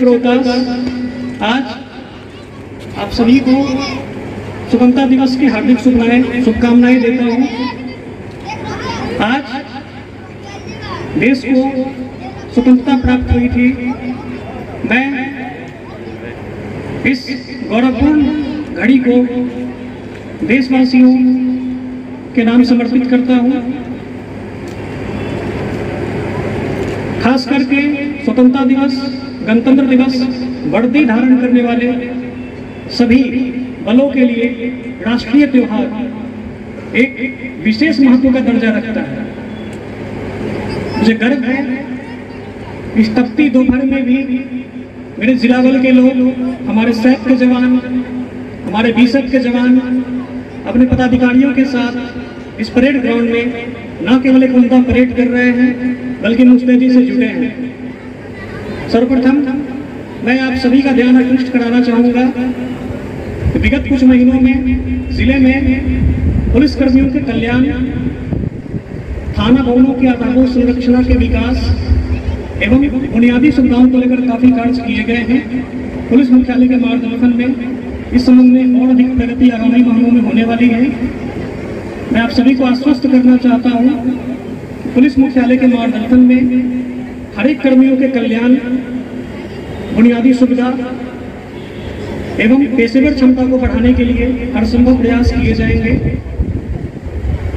District आज आप सभी को स्वतंत्रता दिवस की हार्दिक शुभकामनाएँ शुभकामनाएँ देता हूँ। आज देश को स्वतंत्रता प्राप्त हुई थी। मैं इस गौरवपूर्ण घड़ी को देशवासियों के नाम समर्पित करता हूँ। खास करके स्वतंत्रता दिवस, गणतंत्र दिवस, वर्दी धारण करने वाले सभी बलों के लिए राष्ट्रीय त्योहार एक विशेष महत्व का दर्जा रखता है। मुझे गर्व है इस तपती दोपहर में भी मेरे जिला बल के लोग, हमारे सैप के जवान, हमारे बीसक के जवान, अपने पदाधिकारियों के साथ इस परेड ग्राउंड में न केवल एक उमदा परेड कर रहे हैं, बल्कि मुस्तैदी से जुटे हैं। सर्वप्रथम, मैं आप सभी का ध्यान आकृष्ट कराना चाहूँगा विगत कुछ महीनों में ज़िले में पुलिस कर्मियों के कल्याण, थाना भवनों के आधारभूत संरचना के विकास एवं बुनियादी सुविधाओं को लेकर काफ़ी कार्य किए गए हैं। पुलिस मुख्यालय के मार्गदर्शन में इस संबंध में और अधिक प्रगति आगामी महीनों में होने वाली है। मैं आप सभी को आश्वस्त करना चाहता हूँ, पुलिस मुख्यालय के मार्गदर्शन में हर एक कर्मियों के कल्याण, बुनियादी सुविधा एवं पेशेवर क्षमता को बढ़ाने के लिए हर संभव प्रयास किए जाएँगे।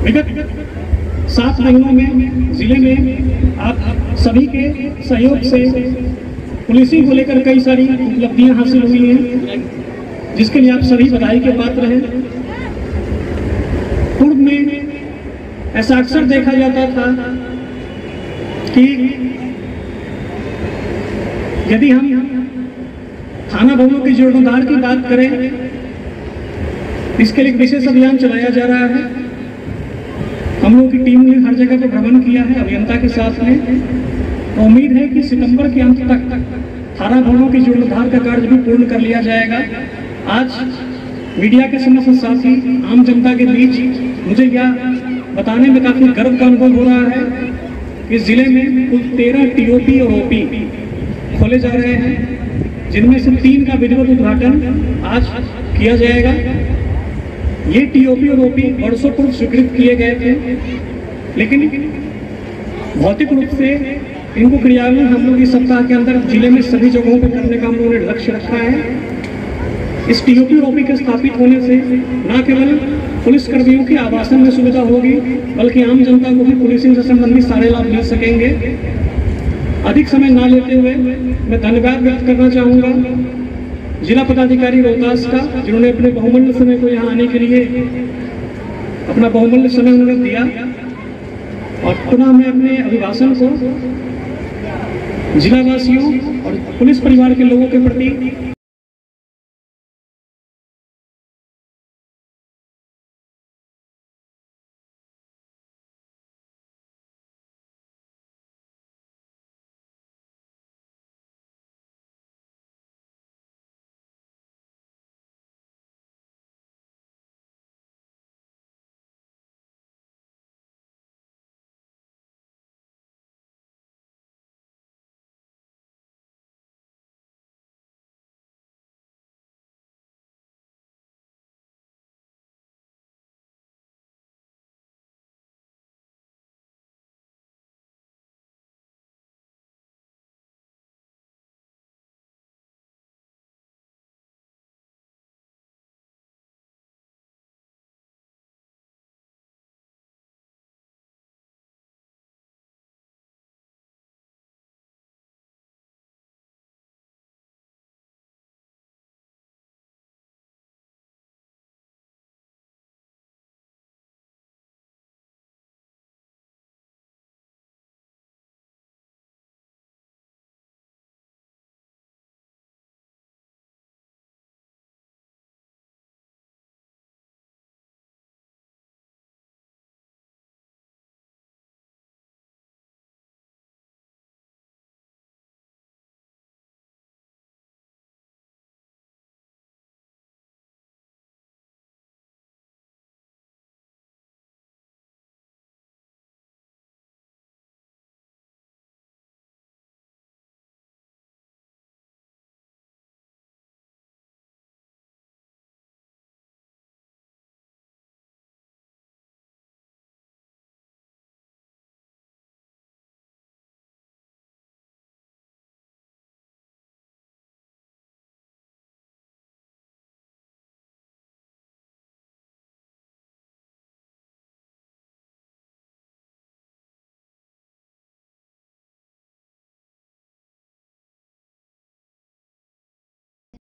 विगत सात महीनों में ज़िले में आप सभी के सहयोग से पुलिसिंग को लेकर कई सारी उपलब्धियाँ हासिल हुई हैं, जिसके लिए आप सभी बधाई के पात्र हैं पूर्व में ऐसा अक्सर देखा जाता था कि यदि हम थाना भवनों के जीर्णोद्धार की बात करें, इसके लिए विशेष अभियान चलाया जा रहा है। हम लोग की टीम ने हर जगह पर भ्रमण किया है अभियंता के साथ में। तो उम्मीद है कि सितंबर के अंत तक थाना भवनों के जीर्णोद्धार का कार्य भी पूर्ण कर लिया जाएगा। आज मीडिया के समस्त साथी, आम जनता के बीच मुझे यह बताने में काफ़ी गर्व का अनुभव हो रहा है कि ज़िले में कुल तेरह टीओपी और ओपी खोले जा रहे हैं, जिनमें से तीन का विधिवत उद्घाटन आज किया जाएगा। ये टीओपी और ओपी वर्षों पूर्व स्वीकृत किए गए थे, लेकिन भौतिक रूप से इनको क्रियान्वयन हम लोग इस सप्ताह के अंदर ज़िले में सभी जगहों पर करने का हम लोगों ने लक्ष्य रखा है। इस टीओपी और ओपी के स्थापित होने से न केवल पुलिस कर्मियों के आवासन में सुविधा होगी, बल्कि आम जनता को भी पुलिसिंग से संबंधित सारे लाभ मिल सकेंगे। अधिक समय ना लेते हुए मैं धन्यवाद व्यक्त करना चाहूँगा जिला पदाधिकारी रोहतास का, जिन्होंने अपने बहुमूल्य समय को यहाँ आने के लिए अपना बहुमूल्य समय उन्होंने दिया। और पुनः मैं अपने अभिभाषण को जिलावासियों और पुलिस परिवार के लोगों के प्रति